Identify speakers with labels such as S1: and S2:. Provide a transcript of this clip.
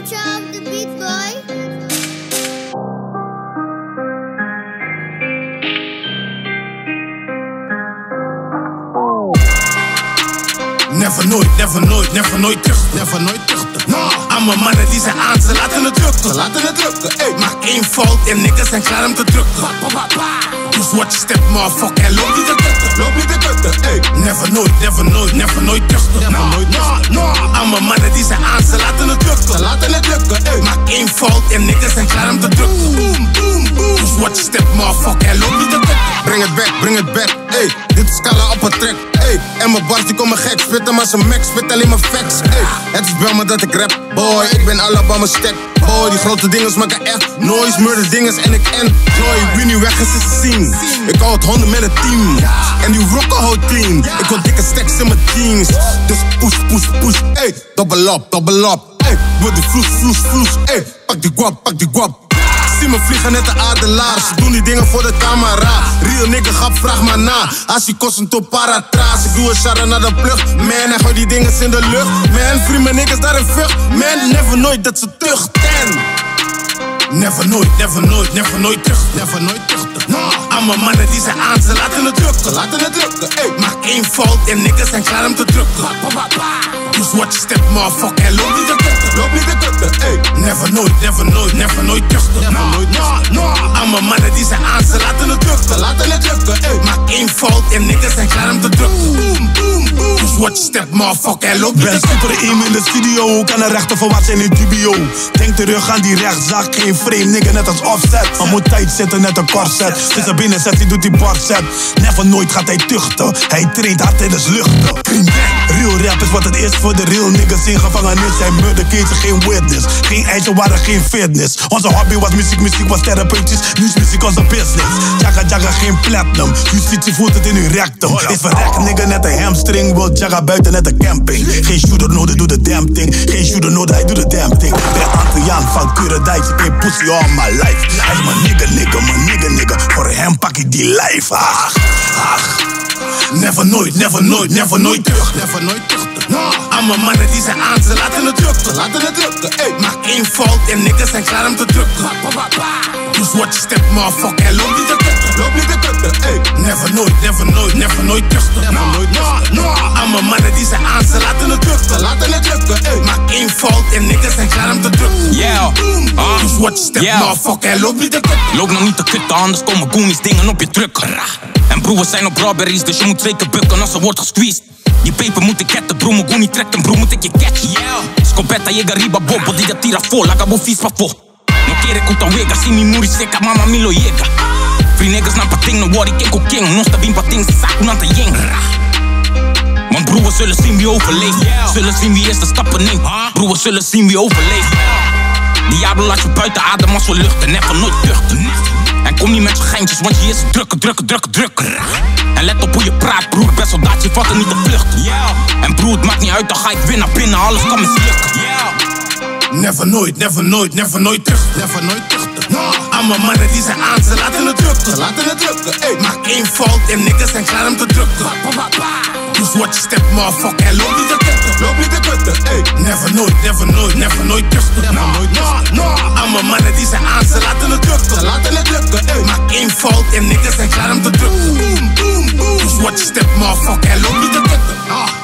S1: The beat boy.
S2: Never nooit, never nooit, never nooit terug. Never nooit terug. Nah, allemaal mannen die zijn aan, ze laten het drukken. Laten het drukken. Ey, maak één fout en niggas zijn klaar om te drukken. Dus watch your step, motherfucker. En loop niet te kutten. Loop niet te kutten. Ey, never nooit, never nooit, never nooit terug. Never nooit, nah, nah. Allemaal mannen die zijn aan, ze laten het drukken. Ze laten het drukken. Ey, maak één fout en niggas zijn klaar om te drukken. Boom, boom, boom. Dus watch your step, motherfucker. En loop niet te kutten. Bring het back, bring het back. Ey, dit is Kala op een track. En mijn bars die komen gek. Spitten maar ze max, spit alleen maar facts. Het is wel maar dat ik rap. Boy, ik ben Alabama stack. Boy, die grote dingen maken echt noise. Murder dinges en ik en Joy. Winnie weg is te zien. Ik hou het honden met het team. En die rocken houdt clean. Ik wil dikke stacks in mijn jeans. Dus push, push, push. Ey, double up, double up. Ey, word die vloes, vloes, vloes. Ey, pak die guap, pak die guap. Zie me vliegen net de adelaar. Ze doen die dingen voor de camera. Real nigga, grap, vraag maar na. Als je kost een top paratraas. Ik doe een shara naar de plug. Man, en gooi die dingen in de lucht. Man, mijn niggas daar in vucht. Man, never nooit dat ze tuchten. Never nooit, never nooit, never nooit terug. Never nooit terug. Allemaal mannen die zijn aan, ze laten het drukken. Laten het drukken. Ey, maak één fout en niggas zijn klaar om te drukken. Dus watch your step, motherfucker. En loop niet te kutten. Loop niet te kutten. Ey, never nooit, never nooit, never nooit terug. Never nooit, nah, nah. Allemaal mannen die zijn aan, ze laten het drukken. Laten het drukken. Ey, maak één fout en niggas zijn klaar om te drukken. Boom, boom, watch step, motherfucker. Loop
S3: Ben super im in de studio, kan een rechter voor wat zijn in dubio? Denk terug aan die rechtszaak, geen frame, nigga net als offset. Maar moet tijd zitten net een corset. Er binnen, zet hij doet die barset. Never nooit gaat hij tuchten, hij traint hard tijdens luchten. Real is wat het is voor de real niggas in gevangenis. Zijn murder cases, geen witness. Geen eisen waren geen fitness. Onze hobby was muziek, muziek was therapeutisch. Nu is muziek onze business. Jagga jagga geen platinum. Justitie voelt het in uw rectum. Is verrekt nigga net een hamstring. Wil jagga buiten net een camping. Geen shooter nodig, doe de damn thing. Geen shooter nodig, hij doet de damn thing. Ben Antilliaan van Curedijk. Ik heb pussy all my life. Hij is mijn nigga, nigga, mijn nigga, nigga. Voor hem pak ik die life. Ach, ach.
S2: Never nooit, never nooit, never nooit terug. Never nooit terug. Allemaal mannen die zijn aan, ze laten het drukken. Laten het drukken. Ey, maak één fout en niggas zijn klaar om te drukken. Dus watch your step, motherfucker. En loop niet te kutten. Loop niet te kutten. Ey, never nooit, never nooit, never nooit terug. Never nooit, nah. Allemaal mannen die zijn aan, ze laten het drukken. Laten het drukken. Ey, maak één fout en niggas zijn klaar om te drukken.
S4: Yeah. Ah.
S2: Dus watch your step,
S4: Yeah.
S2: motherfucker. En loop niet te kutten.
S4: Loop nou niet te kutten, anders komen goonies dingen op je drukken. En broers zijn op robberies, dus je moet twee keer bukken als er wordt gesqueezed. Die peper moet ik hetten, broer, mijn goonie trekt een broer, moet ik je catchen yeah. Scopetta, je gariba, bobo, die dat tira vol, laga bofies, papo No kere kuta wega, si mi muri seka, mama milo yega Free niggas na pating, no worry, kek ook king Nosta bim pating, saku na ta yeng Man broer, we zullen zien wie overleeft yeah. Zullen zien wie eerst de stappen neemt huh? Broer, we zullen zien wie overleeft yeah. Diablo laat je buiten adem als we luchten, never nooit duchten. En kom niet met je geintjes, want je is drukken, drukken, drukken, drukken. En let op hoe je praat, broer, best soldaat, je valt er niet te vluchten. En broer, het maakt niet uit, dan ga ik weer naar binnen, alles kan mislukken.
S2: Never nooit, never nooit, never nooit terug. Never nooit terug. Allemaal mannen die zijn aan, ze laten het drukken. Laten het drukken. Ey, maak één fout en niggas zijn klaar om te drukken. Dus watch your step, motherfucker. En loop niet te kutten. Loop niet te kutten. Ey, never nooit, never nooit, never nooit terug. Never nooit, nah, nah. Allemaal mannen die zijn aan, ze laten het drukken. Laten het drukken. Ey, maak één fout en niggas zijn klaar om te drukken. Boom, boom, boom. Dus watch your step, motherfucker. En loop niet te kutten. Ah.